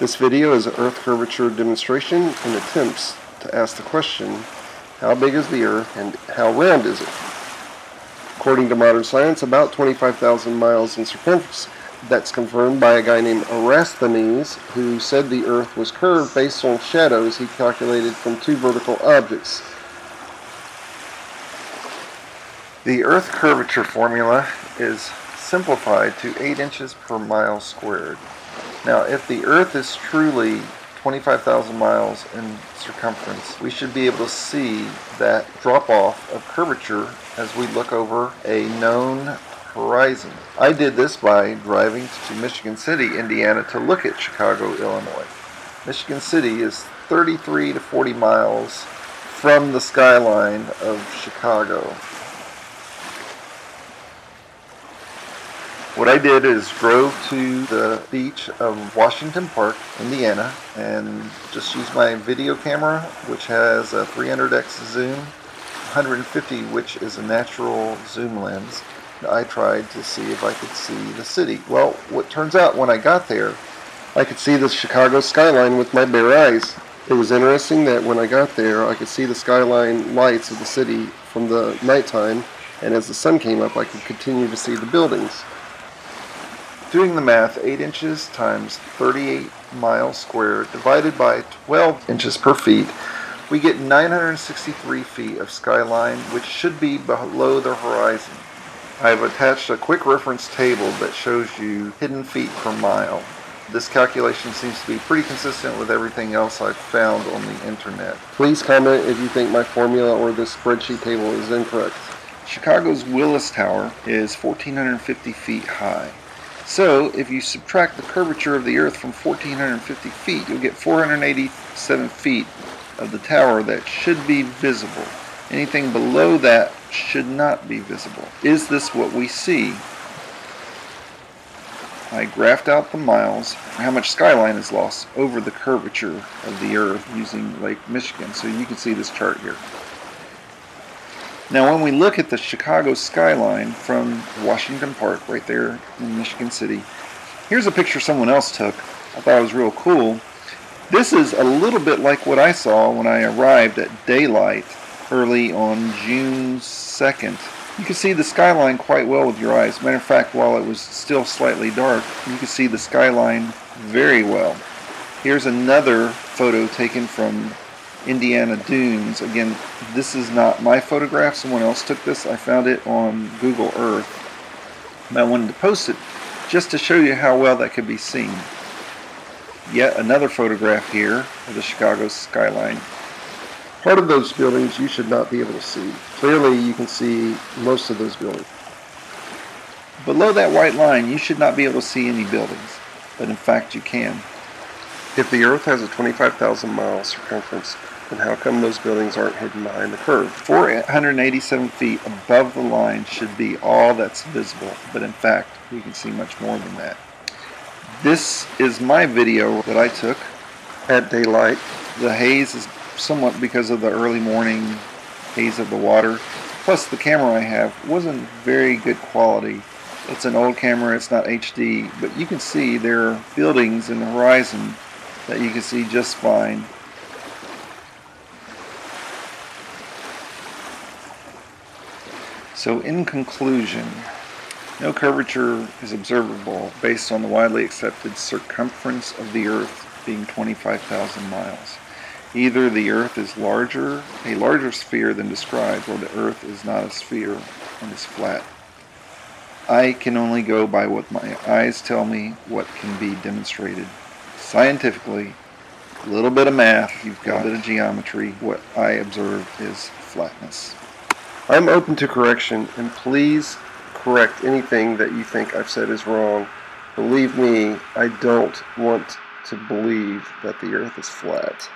This video is an Earth curvature demonstration and attempts to ask the question, how big is the Earth and how round is it? According to modern science, about 25,000 miles in circumference. That's confirmed by a guy named Eratosthenes, who said the Earth was curved based on shadows he calculated from two vertical objects. The Earth curvature formula is simplified to 8 inches per mile squared. Now, if the Earth is truly 25,000 miles in circumference, we should be able to see that drop off of curvature as we look over a known horizon. I did this by driving to Michigan City, Indiana to look at Chicago, Illinois. Michigan City is 33 to 40 miles from the skyline of Chicago. What I did is drove to the beach of Washington Park, Indiana, and just used my video camera, which has a 300x zoom, 150 which is a natural zoom lens. I tried to see if I could see the city. Well, what turns out when I got there, I could see the Chicago skyline with my bare eyes. It was interesting that when I got there, I could see the skyline lights of the city from the nighttime, and as the sun came up, I could continue to see the buildings. Doing the math, 8 inches times 38 miles squared divided by 12 inches per feet, we get 963 feet of skyline, which should be below the horizon. I've attached a quick reference table that shows you hidden feet per mile. This calculation seems to be pretty consistent with everything else I've found on the internet. Please comment if you think my formula or this spreadsheet table is incorrect. Chicago's Willis Tower is 1,450 feet high. So if you subtract the curvature of the Earth from 1450 feet, you'll get 487 feet of the tower that should be visible. Anything below that should not be visible. Is this what we see? I graphed out the miles, how much skyline is lost over the curvature of the Earth using Lake Michigan. So you can see this chart here. Now, when we look at the Chicago skyline from Washington Park, right there in Michigan City, here's a picture someone else took. I thought it was real cool. This is a little bit like what I saw when I arrived at daylight early on June 2nd. You can see the skyline quite well with your eyes. Matter of fact, while it was still slightly dark, you can see the skyline very well. Here's another photo taken from Indiana Dunes. Again, this is not my photograph. Someone else took this. I found it on Google Earth. And I wanted to post it just to show you how well that could be seen. Yet another photograph here of the Chicago skyline. Part of those buildings you should not be able to see. Clearly you can see most of those buildings. Below that white line you should not be able to see any buildings, but in fact you can. If the Earth has a 25,000 mile circumference, then how come those buildings aren't hidden behind the curve? 487 feet above the line should be all that's visible, but in fact, we can see much more than that. This is my video that I took at daylight. The haze is somewhat because of the early morning haze of the water. Plus, the camera I have wasn't very good quality. It's an old camera, it's not HD, but you can see there are buildings in the horizon that you can see just fine. So in conclusion, no curvature is observable based on the widely accepted circumference of the Earth being 25,000 miles. Either the Earth is larger, a larger sphere than described, or the Earth is not a sphere and is flat. I can only go by what my eyes tell me what can be demonstrated scientifically, a little bit of math, you've got a bit of geometry, what I observe is flatness. I'm open to correction, and please correct anything that you think I've said is wrong. Believe me, I don't want to believe that the earth is flat.